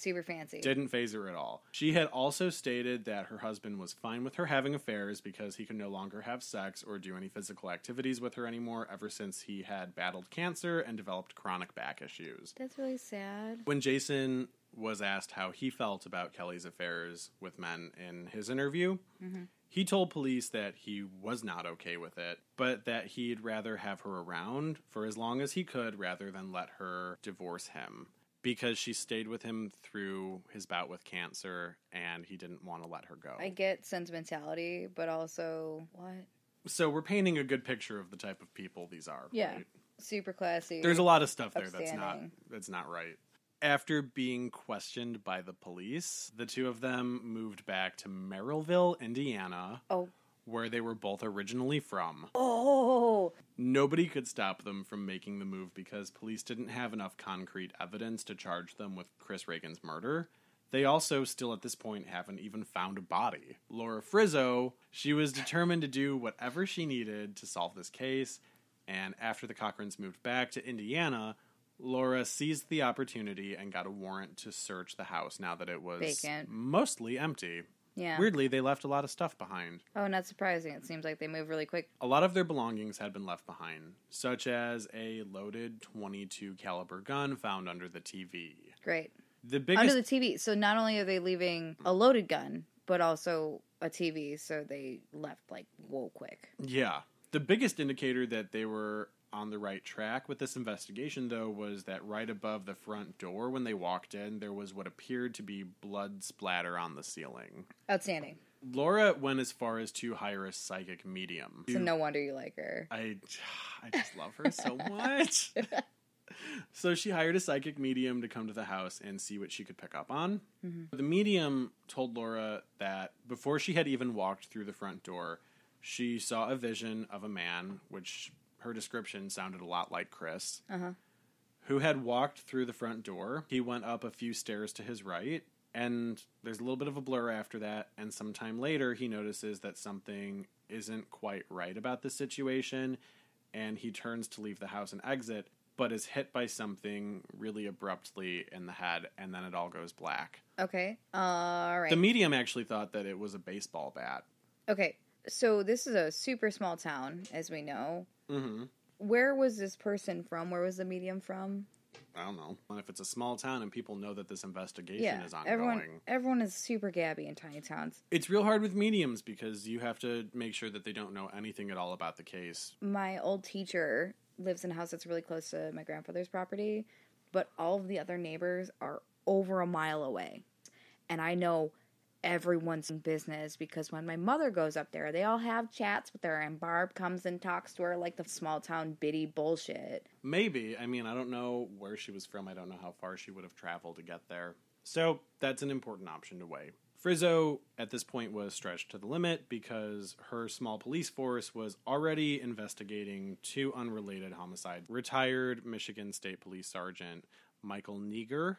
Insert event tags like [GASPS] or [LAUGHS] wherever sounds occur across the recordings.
Super fancy. Didn't phase her at all. She had also stated that her husband was fine with her having affairs because he could no longer have sex or do any physical activities with her anymore ever since he had battled cancer and developed chronic back issues. That's really sad. When Jason was asked how he felt about Kelly's affairs with men in his interview, mm-hmm. he told police that he was not okay with it, but that he'd rather have her around for as long as he could rather than let her divorce him because she stayed with him through his bout with cancer and he didn't want to let her go. I get sentimentality, but also what? so we're painting a good picture of the type of people these are. Yeah. right? Super classy. There's a lot of stuff there that's not that's not right. After being questioned by the police, the two of them moved back to Merrillville, Indiana, Oh. where they were both originally from. Oh. Nobody could stop them from making the move because police didn't have enough concrete evidence to charge them with Chris Regan's murder. They also, still at this point, haven't even found a body. Laura Frizzo, she was determined to do whatever she needed to solve this case, and after the Cochrans moved back to Indiana, Laura seized the opportunity and got a warrant to search the house now that it was Vacant. mostly empty. Yeah. Weirdly, they left a lot of stuff behind. Oh, not surprising. It seems like they move really quick. A lot of their belongings had been left behind, such as a loaded 22 caliber gun found under the TV. Great. The biggest Under the TV. So not only are they leaving a loaded gun, but also a TV. So they left like whoa quick. Yeah. The biggest indicator that they were on the right track with this investigation, though, was that right above the front door when they walked in, there was what appeared to be blood splatter on the ceiling. Outstanding. Laura went as far as to hire a psychic medium. So no wonder you like her. I, I just love her so much. [LAUGHS] so she hired a psychic medium to come to the house and see what she could pick up on. Mm-hmm. The medium told Laura that before she had even walked through the front door, she saw a vision of a man, which her description sounded a lot like Chris, Uh-huh. who had walked through the front door. He went up a few stairs to his right. And there's a little bit of a blur after that. And sometime later, he notices that something isn't quite right about the situation. And he turns to leave the house and exit, but is hit by something really abruptly in the head. And then it all goes black. Okay. All right. The medium actually thought that it was a baseball bat. okay. So this is a super small town, as we know. hmm Where was this person from? Where was the medium from? I don't know. And if it's a small town and people know that this investigation yeah. is ongoing, Everyone everyone is super gabby in tiny towns. it's real hard with mediums because you have to make sure that they don't know anything at all about the case. my old teacher lives in a house that's really close to my grandfather's property, but all of the other neighbors are over a mile away. And I know everyone's business because when my mother goes up there, they all have chats with her, and Barb comes and talks to her like the small town biddy bullshit. Maybe. I mean, I don't know where she was from. I don't know how far she would have traveled to get there. So that's an important option to weigh. Frizzo at this point was stretched to the limit because her small police force was already investigating two unrelated homicides. Retired Michigan State Police Sergeant Michael Neger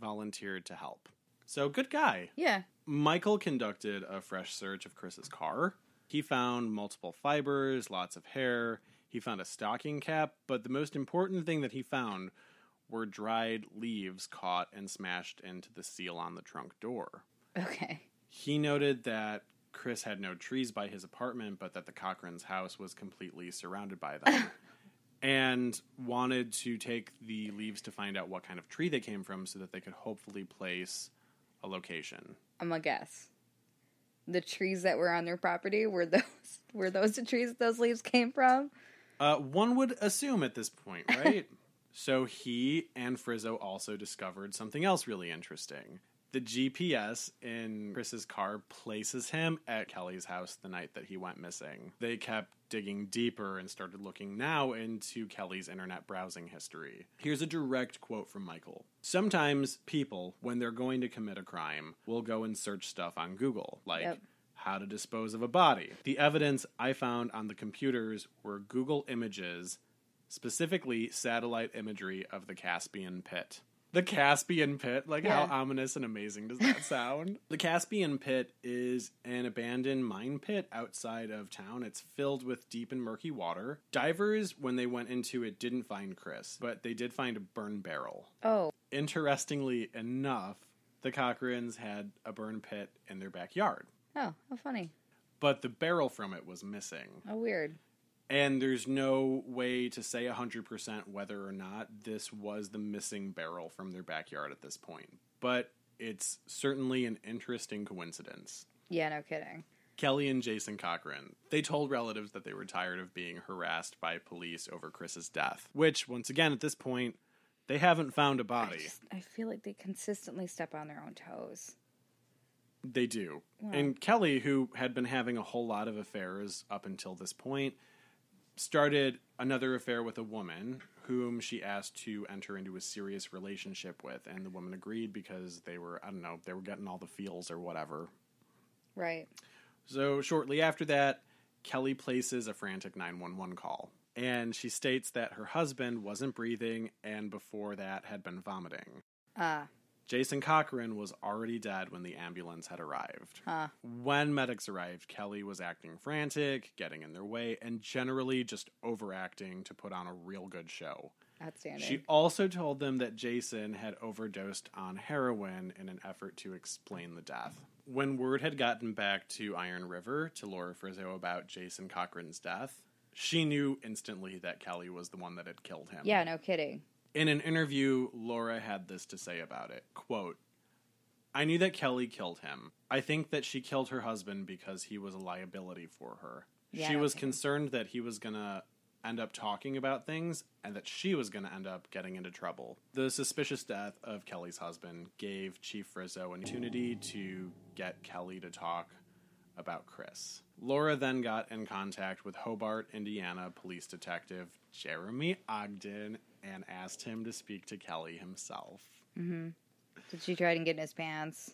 volunteered to help. So, good guy. Yeah. Michael conducted a fresh search of Chris's car. He found multiple fibers, lots of hair. He found a stocking cap, but the most important thing that he found were dried leaves caught and smashed into the seal on the trunk door. Okay. He noted that Chris had no trees by his apartment, but that the Cochran's house was completely surrounded by them. [LAUGHS] and wanted to take the leaves to find out what kind of tree they came from so that they could hopefully place a location. I'm gonna guess. The trees that were on their property were those [LAUGHS] were those the trees that those leaves came from? Uh, one would assume at this point, right? [LAUGHS] so he and Frizzo also discovered something else really interesting. The GPS in Chris's car places him at Kelly's house the night that he went missing. They kept digging deeper and started looking now into Kelly's internet browsing history. Here's a direct quote from Michael. Sometimes people, when they're going to commit a crime, will go and search stuff on Google, like Yep. how to dispose of a body. The evidence I found on the computers were Google images, specifically satellite imagery of the Caspian Pit. The Caspian Pit, like Yeah. how ominous and amazing does that sound? [LAUGHS] the Caspian Pit is an abandoned mine pit outside of town. It's filled with deep and murky water. Divers, when they went into it, didn't find Chris, but they did find a burn barrel. Oh, Interestingly enough, the Cochrans had a burn pit in their backyard, Oh, how funny. but the barrel from it was missing. Oh, weird. And there's no way to say 100% whether or not this was the missing barrel from their backyard at this point. But it's certainly an interesting coincidence. Yeah, no kidding. Kelly and Jason Cochran. They told relatives that they were tired of being harassed by police over Chris's death, which, once again, at this point, they haven't found a body. just, I feel like they consistently step on their own toes. They do. And Kelly, who had been having a whole lot of affairs up until this point, started another affair with a woman whom she asked to enter into a serious relationship with. And the woman agreed because they were, I don't know, they were getting all the feels or whatever. Right. So shortly after that, Kelly places a frantic 911 call. And she states that her husband wasn't breathing and before that had been vomiting. Ah, Jason Cochran was already dead when the ambulance had arrived. huh. When medics arrived, Kelly was acting frantic, getting in their way, and generally just overacting to put on a real good show. Outstanding. She also told them that Jason had overdosed on heroin in an effort to explain the death. When word had gotten back to Iron River to Laura Frizzo about Jason Cochran's death, she knew instantly that Kelly was the one that had killed him. yeah, no kidding. In an interview, Laura had this to say about it. Quote, I knew that Kelly killed him. I think that she killed her husband because he was a liability for her. Yeah, she was kidding. concerned that he was going to end up talking about things and that she was going to end up getting into trouble. The suspicious death of Kelly's husband gave Chief Frizzo an opportunity to get Kelly to talk about Chris. Laura then got in contact with Hobart, Indiana police detective Jeremy Ogden and asked him to speak to Kelly himself. Mm-hmm. Did she try to get in his pants?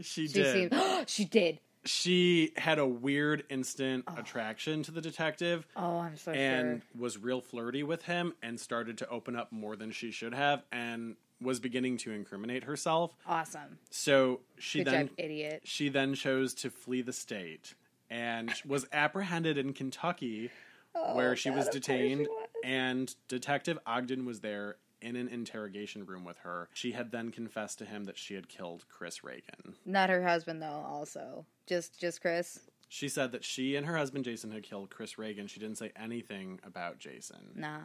She, She did. seemed. [GASPS] she did. she had a weird instant oh. attraction to the detective Oh, I'm so and sure. was real flirty with him and started to open up more than she should have and was beginning to incriminate herself. Awesome. So she Good then job, idiot. she then chose to flee the state and [LAUGHS] was apprehended in Kentucky oh, where she Oh, God, was she detained was. And detective Ogden was there in an interrogation room with her. She had then confessed to him that she had killed Chris Regan. Not her husband though. Also, just just Chris. She said that she and her husband Jason had killed Chris Regan. She didn't say anything about Jason. Nah.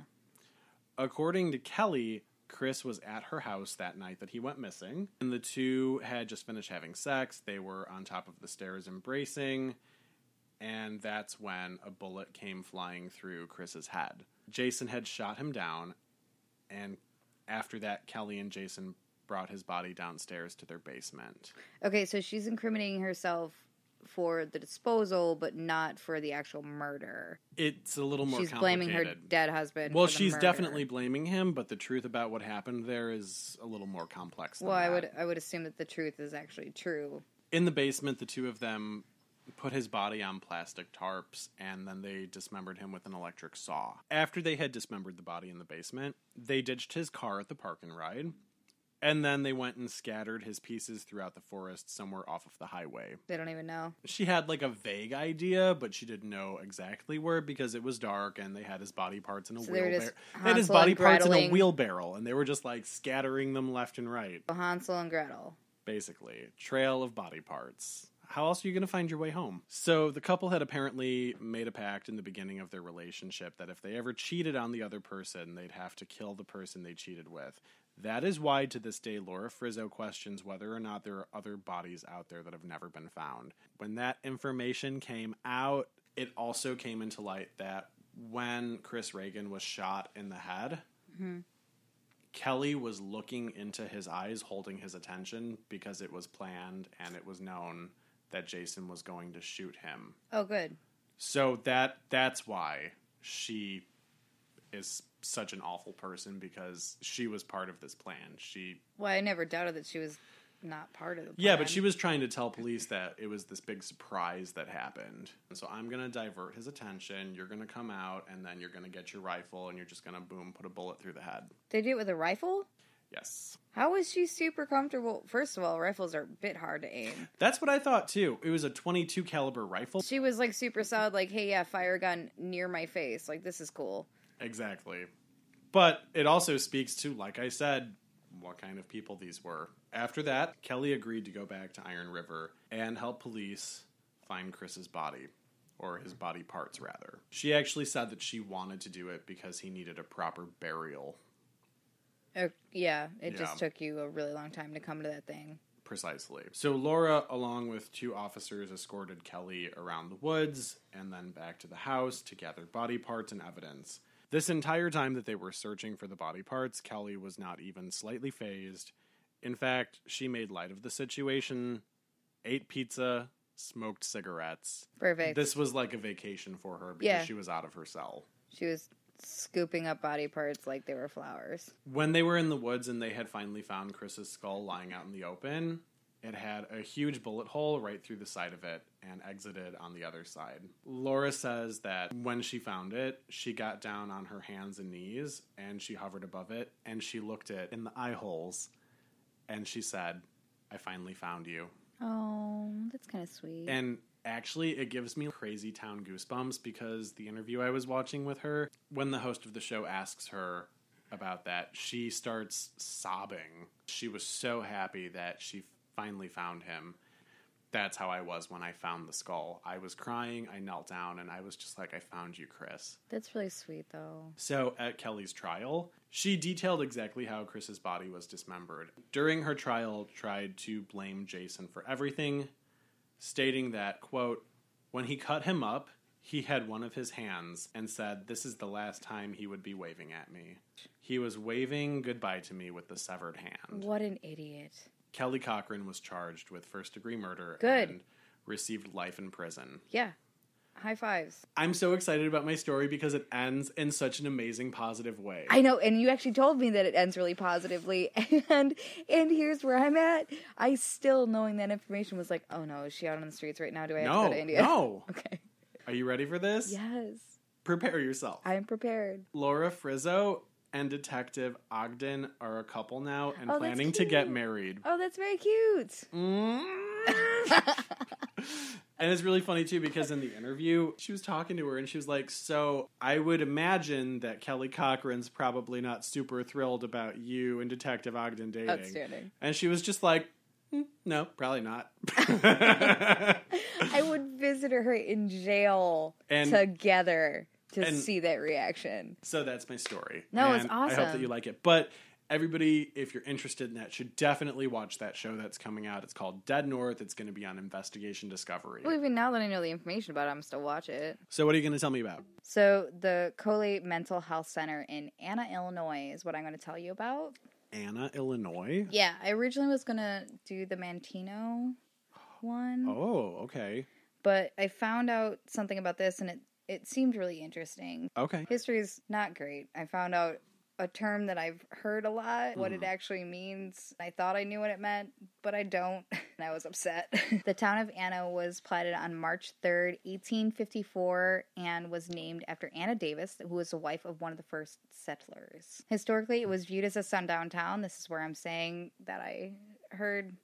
According to Kelly, Chris was at her house that night that he went missing, and the two had just finished having sex. They were on top of the stairs embracing, and that's when a bullet came flying through Chris's head. Jason had shot him down, and after that, Kelly and Jason brought his body downstairs to their basement. Okay, so she's incriminating herself for the disposal, but not for the actual murder. It's a little more she's blaming her dead husband. Well, she's murder. definitely blaming him, but the truth about what happened there is a little more complex. Than Well, I that. would I would assume that the truth is actually true. In the basement, the two of them put his body on plastic tarps and then they dismembered him with an electric saw. After they had dismembered the body in the basement, they ditched his car at the park and ride. And then they went and scattered his pieces throughout the forest somewhere off of the highway. They don't even know. She had like a vague idea, but she didn't know exactly where because it was dark and they had his body parts in a So wheelbarrow. They had his body parts in a wheelbarrow and they were just like scattering them left and right, Hansel and Gretel. basically. Trail of body parts. How else are you going to find your way home? So the couple had apparently made a pact in the beginning of their relationship that if they ever cheated on the other person, they'd have to kill the person they cheated with. That is why, to this day, Laura Frizzo questions whether or not there are other bodies out there that have never been found. When that information came out, it also came into light that when Chris Regan was shot in the head, mm-hmm. Kelly was looking into his eyes, holding his attention because it was planned and it was known that Jason was going to shoot him. Oh, good. So that that's why she is such an awful person because she was part of this plan. She Well, I never doubted that she was not part of the. Plan. Yeah, but she was trying to tell police that it was this big surprise that happened. And so I'm going to divert his attention. You're going to come out and then you're going to get your rifle and you're just going to boom put a bullet through the head. They do it with a rifle. Yes. How is she super comfortable? First of all, rifles are a bit hard to aim. That's what I thought too. It was a 22 caliber rifle. She was like super solid, like, hey, yeah, fire gun near my face. Like, this is cool. Exactly. But it also speaks to, like I said, what kind of people these were. After that, Kelly agreed to go back to Iron River and help police find Chris's body. Or his body parts, rather. She actually said that she wanted to do it because he needed a proper burial. Uh, yeah, it Yeah. just took you a really long time to come to that thing. Precisely. So Laura, along with two officers, escorted Kelly around the woods and then back to the house to gather body parts and evidence. This entire time that they were searching for the body parts, Kelly was not even slightly phased. In fact, she made light of the situation, ate pizza, smoked cigarettes. Perfect. This was like a vacation for her because Yeah. she was out of her cell. she was scooping up body parts like they were flowers. when they were in the woods and they had finally found Chris's skull lying out in the open, it had a huge bullet hole right through the side of it and exited on the other side. Laura says that when she found it, she got down on her hands and knees and she hovered above it and she looked it in the eye holes and she said, I finally found you. Oh, that's kind of sweet. And actually, it gives me crazy town goosebumps because the interview I was watching with her, when the host of the show asks her about that, she starts sobbing. She was so happy that she finally found him. That's how I was when I found the skull. I was crying, I knelt down, and I was just like, I found you, Chris. that's really sweet, though. So, at Kelly's trial, she detailed exactly how Chris's body was dismembered. During her trial, tried to blame Jason for everything, stating that, quote, when he cut him up, he had one of his hands and said, This is the last time he would be waving at me. He was waving goodbye to me with the severed hand. What an idiot. Kelly Cochran was charged with first degree murder Good. and received life in prison. Yeah. High fives. I'm so excited about my story because it ends in such an amazing positive way. I know, and you actually told me that it ends really positively, [LAUGHS] and and here's where I'm at. I still knowing that information was like, oh no, is she out on the streets right now? Do I have to no, go to India? no. [LAUGHS] Okay. Are you ready for this? Yes, Prepare yourself. I'm prepared. Laura Frizzo and Detective Ogden are a couple now and Oh, planning to get married. Oh, that's very cute. Mm. [LAUGHS] and it's really funny too because in the interview, she was talking to her and she was like, So I would imagine that Kelly Cochran's probably not super thrilled about you and Detective Ogden dating. Outstanding. And she was just like, "Mm, No, probably not. [LAUGHS] I would [LAUGHS] visit her in jail And- together to and- see that reaction. So that's my story. No, it's And I hope that you like it. But everybody, if you're interested in that, should definitely watch that show that's coming out. It's called Dead North. It's going to be on Investigation Discovery. Well, even now that I know the information about it, I'm still watch it. So what are you going to tell me about? So the Choate Mental Health Center in Anna, Illinois, is what I'm going to tell you about. Anna, Illinois. Yeah, I originally was gonna do the Manteno one, Oh, okay. but I found out something about this, and it it seemed really interesting. Okay. History is not great. I found out a term that I've heard a lot, what it mm. actually means. I thought I knew what it meant, but I don't, [LAUGHS] and I was upset. [LAUGHS] the town of Anna was platted on March 3rd, 1854, and was named after Anna Davis, who was the wife of one of the first settlers. Historically, it was viewed as a sundown town. This is where I'm saying that I heard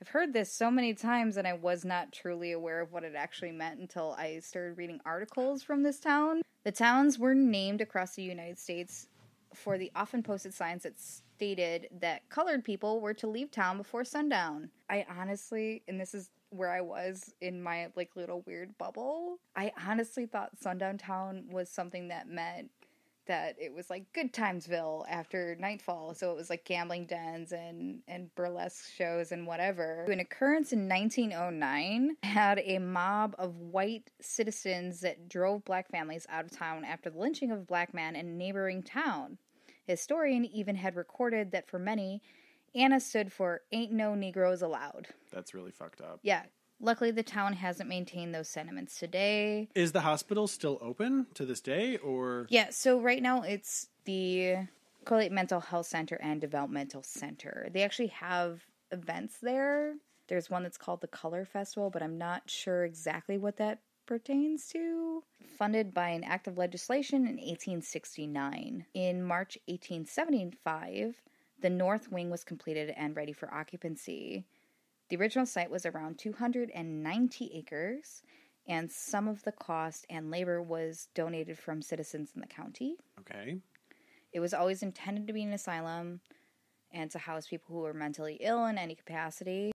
I've heard this so many times and I was not truly aware of what it actually meant until I started reading articles from this town. The towns were named across the United States for the often posted signs that stated that colored people were to leave town before sundown. I honestly, and this is where I was in my like little weird bubble, I honestly thought sundown town was something that meant that it was like good timesville after nightfall. So it was like gambling dens and and burlesque shows and whatever. An occurrence in 1909 had a mob of white citizens that drove black families out of town after the lynching of a black man in a neighboring town. A historian even had recorded that for many anna stood for ain't no negroes allowed. That's really fucked up. yeah luckily the town hasn't maintained those sentiments today Is the hospital still open to this day or Yeah, so right now it's the Choate Mental Health Center and Developmental Center. They actually have events there. There's one that's called the Color Festival, but I'm not sure exactly what that pertains to. Funded by an act of legislation in 1869. In March 1875, the North Wing was completed and ready for occupancy. The original site was around 290 acres, and some of the cost and labor was donated from citizens in the county. Okay. It was always intended to be an asylum, and to house people who were mentally ill in any capacity.